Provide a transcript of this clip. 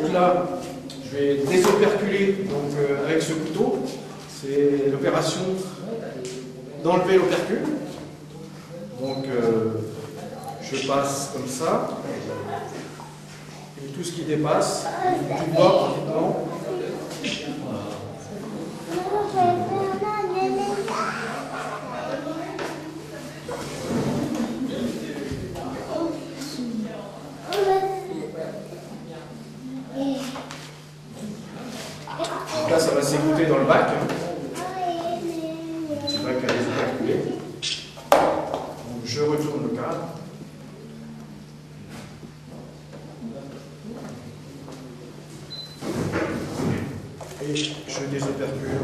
Donc là, je vais désoperculer donc, euh, avec ce couteau. C'est l'opération d'enlever l'opercule. Donc euh, je passe comme ça. Et tout ce qui dépasse, tu vois Là, ça va s'écouter dans le bac. Le petit bac à désoperculer. Donc je retourne le cadre. Et je désopercule